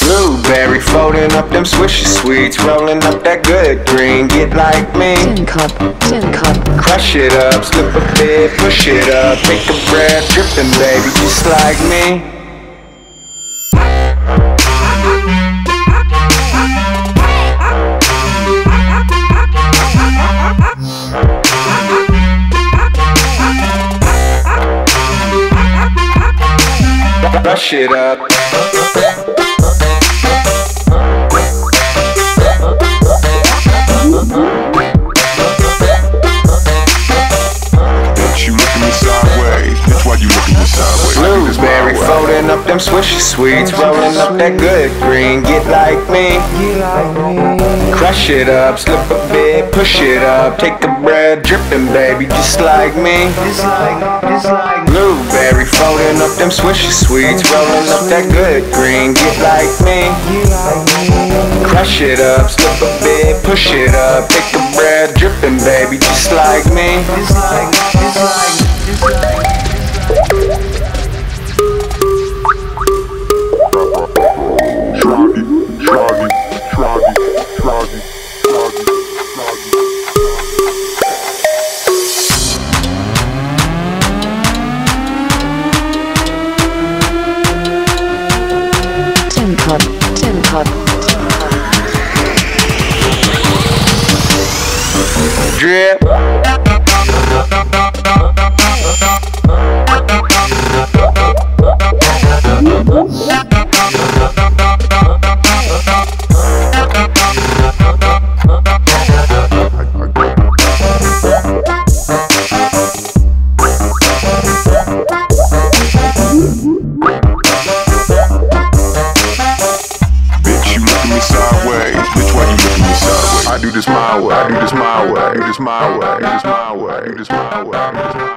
Blueberry folding up them Swisher Sweets, rolling up that good green. Get like me. Tincup, tin cup. Crush it up, slip a bit, push it up, make the bread dripping, baby, just like me. Do this my Blueberry way. folding up them Swisher Sweets, rolling up that good green. Get like me. Crush it up, slip a bit, push it up, take the bread dripping, baby, just like me. Blueberry folding up them Swisher Sweets, rolling up that good green. Get like me. Crush it up, slip a bit, push it up, take the bread dripping, baby, just like me. Drip. Do this my way. I do this my way. I do this my way. I do this my way. I do this my way.